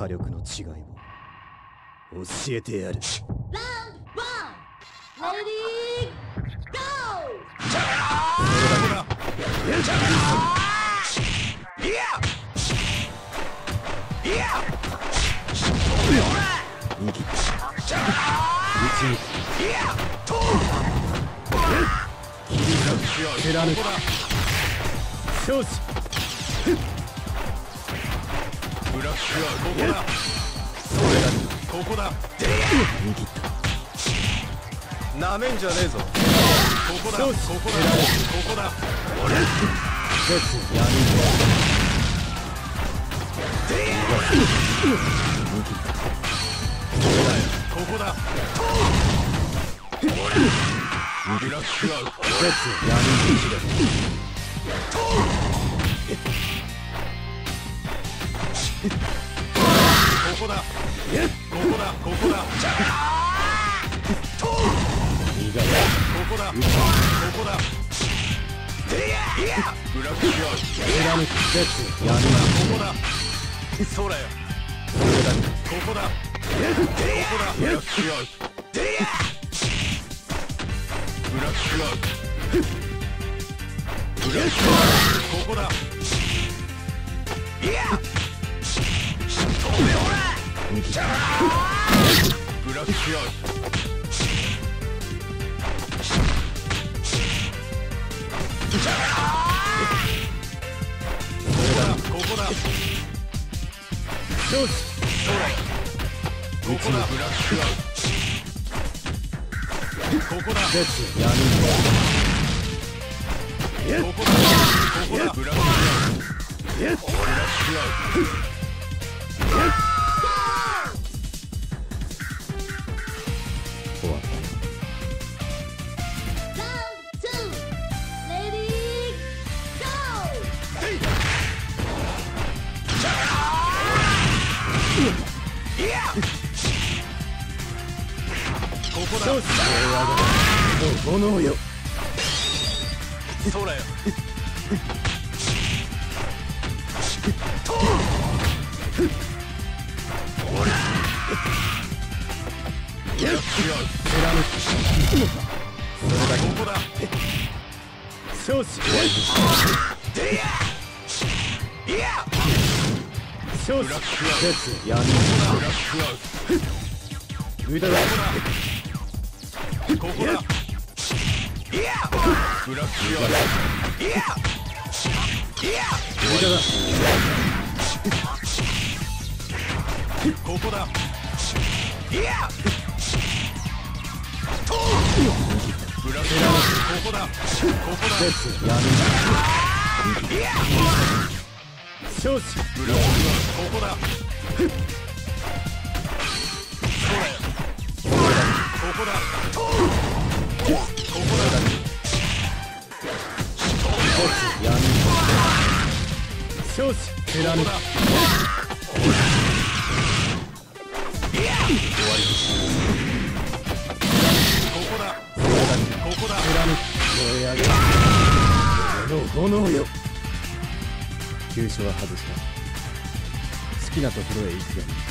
火力の違いを教えてやる。one. Ready, go! 逃げた打ち抜く貫く勝子ブラックはここだ。ここだ。握ったなめんじゃねえぞここだ。ここだ。ここだ。絶闇ここだ。ブラックアウト絶闇ここだ。ここだ。ここだ。苦いここだ。ここだ。ブラックアウト貫く絶闇ここだ。そらよ。ここだ。ここだ。ブラックアウトブラックアウトブラックアウトここだ。ブラックアウトここだ。ここだ。勝子ここだ。ブラックアウトここだ。ここだ。ここだ。ブラックアウトここだ。炎よそらよブラックアウトここだ勝子勝子ブラッブラックアウ無駄だトここだブラックアウ無駄だトここだブラックアウトここだここだ絶闇勝子アウトここだ。ここだ。ここだ。絶闇勝子貫くここだ。ここだ。ここだ。貫く燃え上げこの炎よ。急所は外した。好きなところへ行く。